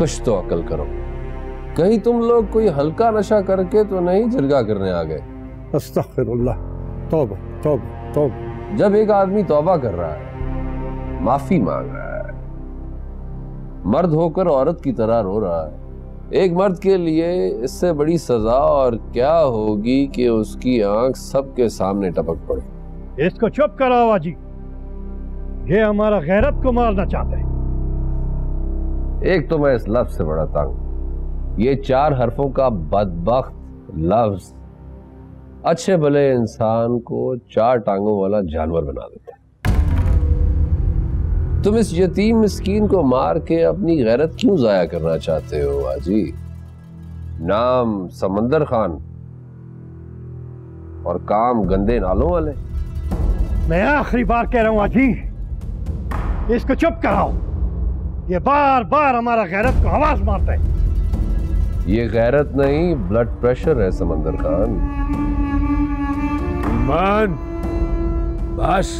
कुछ तो अकल करो। कहीं तुम लोग कोई हल्का नशा करके तो नहीं जिरगा करने आ गए। तौबा तौबा तौबा। जब एक आदमी तौबा कर रहा है माफ़ी मांग रहा है मर्द होकर औरत की तरह रो रहा है एक मर्द के लिए इससे बड़ी सजा और क्या होगी कि उसकी आँख सबके सामने टपक पड़े? इसको चुप कराओ जी ये हमारा गैरत को मारना चाहते हैं। एक तो मैं इस लफ्ज से बड़ा तंग ये चार हरफों का बदबख्त लफ्ज अच्छे भले इंसान को चार टांगों वाला जानवर बना देता है। तुम इस यतीम मिस्कीन को मार के अपनी गैरत क्यों जाया करना चाहते हो आजी नाम समंदर खान और काम गंदे नालों वाले। मैं आखिरी बार कह रहा हूँ आजी इसको चुप कराओ। ये बार बार हमारा गैरत को आवाज़ मारता है। ये गैरत नहीं ब्लड प्रेशर है समंदर खान। ईमान बस।